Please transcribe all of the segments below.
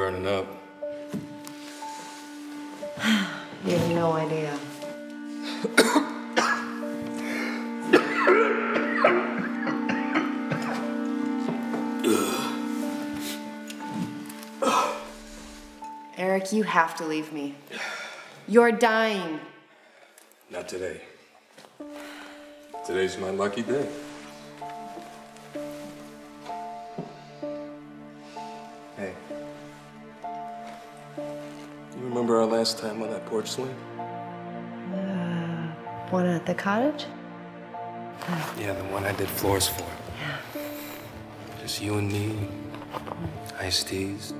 burning up. You have no idea. Eric, you have to leave me. You're dying. Not today. Today's my lucky day. Remember our last time on that porch swing? Uh, one at the cottage? Yeah, the one I did floors for. Yeah. Just you and me, iced teas,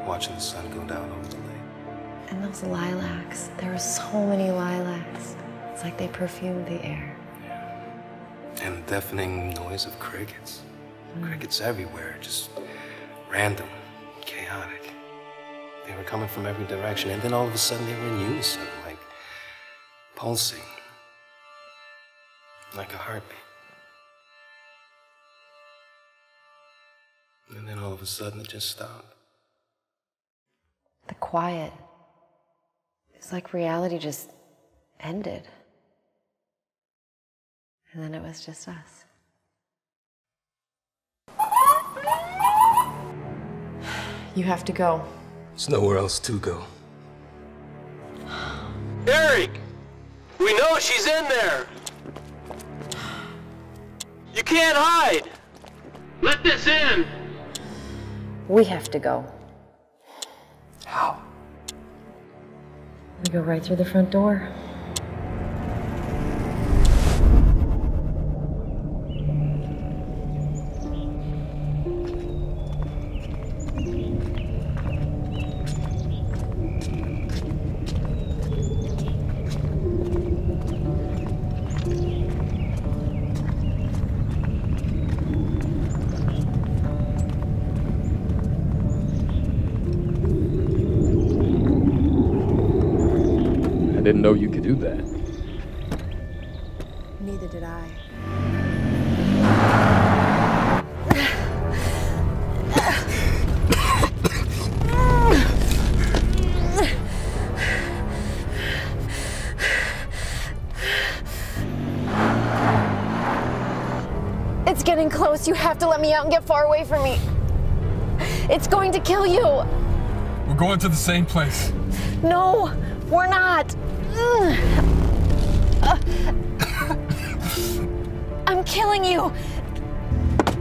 watching the sun go down over the lake. And those lilacs. There were so many lilacs. It's like they perfumed the air. And the deafening noise of crickets. Mm. Crickets everywhere, just random, chaotic. They were coming from every direction, and then all of a sudden they were in unison, like pulsing, like a heartbeat. And then all of a sudden it just stopped. The quiet. It's like reality just ended. And then it was just us. You have to go. There's nowhere else to go. Eric! We know she's in there! You can't hide! Let this in! We have to go. How? We go right through the front door. Didn't know you could do that. Neither did I. It's getting close. You have to let me out and get far away from me. It's going to kill you. We're going to the same place. No, we're not. Ugh. Uh, I'm killing you.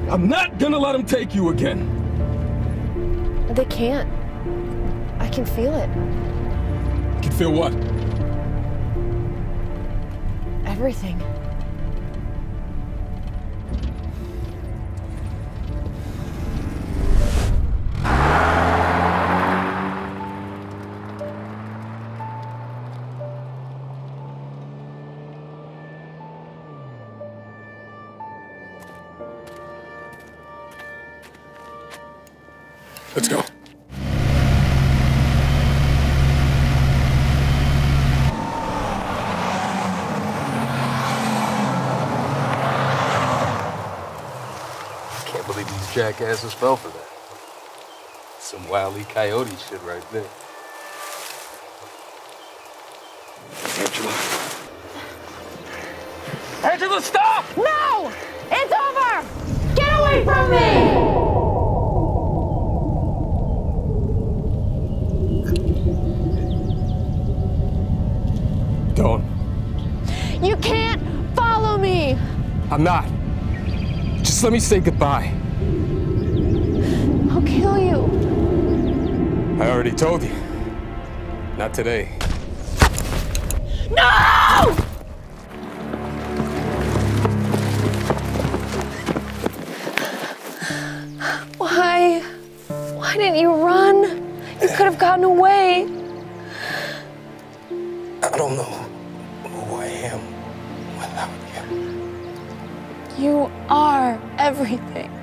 I'm not gonna let him take you again. They can't. I can feel it. Can feel what? Everything. Let's go. Can't believe these jackasses fell for that. Some wily coyote shit right there. Angela. Angela, stop! No! It's over! Get away from me! Don't. You can't follow me! I'm not. Just let me say goodbye. I'll kill you. I already told you. Not today. No! Why? Why didn't you run? You could have gotten away. I don't know who I am without you. You are everything.